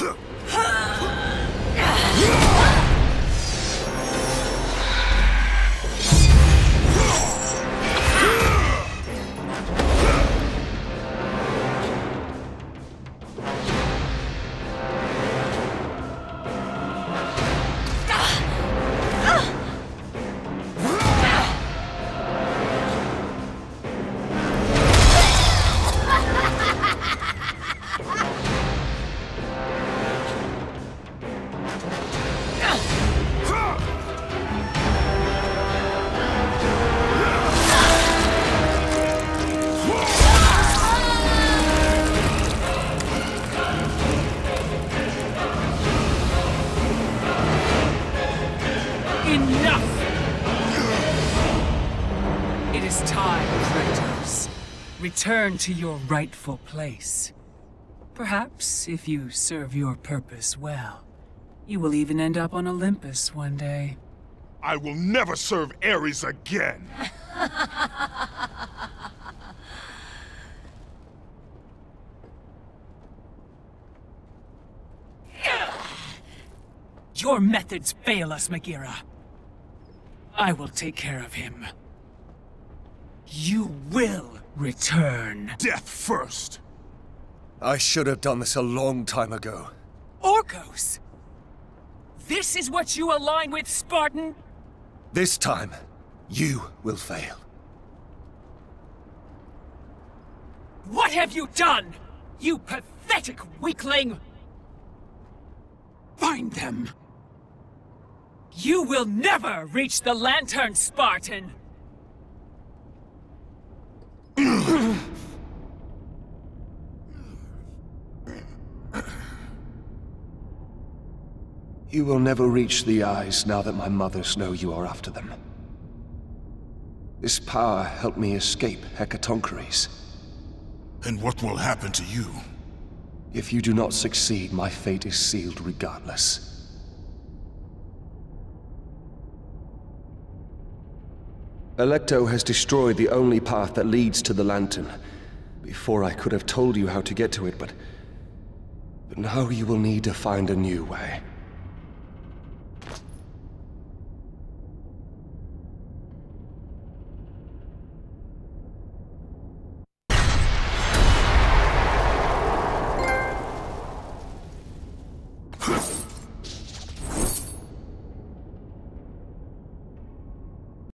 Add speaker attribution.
Speaker 1: 哼！Enough! It is time, Kratos. Return to your rightful place. Perhaps, if you serve your purpose well, you will even end up on Olympus one day.
Speaker 2: I will never serve Ares again!
Speaker 1: Your methods fail us, Megaera. I will take care of him. You will return.
Speaker 2: Death first!
Speaker 3: I should have done this a long time ago.
Speaker 1: Orkos! This is what you align with, Spartan?
Speaker 3: This time, you will fail.
Speaker 1: What have you done? You pathetic weakling! Find them! You will never reach the Lantern, Spartan!
Speaker 3: You will never reach the eyes now that my mothers know you are after them. This power helped me escape Hecatoncheires.
Speaker 2: And what will happen to you?
Speaker 3: If you do not succeed, my fate is sealed regardless. Alecto has destroyed the only path that leads to the Lantern. Before I could have told you how to get to it, but... But now you will need to find a new way.